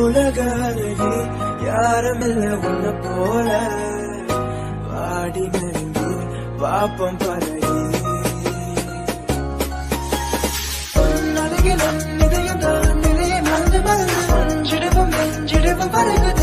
உலக அழகி யாருமில்ல உன்ன போல. வாடி நெருங்கி பாப்பம் பழகி அழகிலும் இதயம் தான் நிலையை மறந்து மறந்து. மஞ்சிடவும் மஞ்சிடவும் பழகுது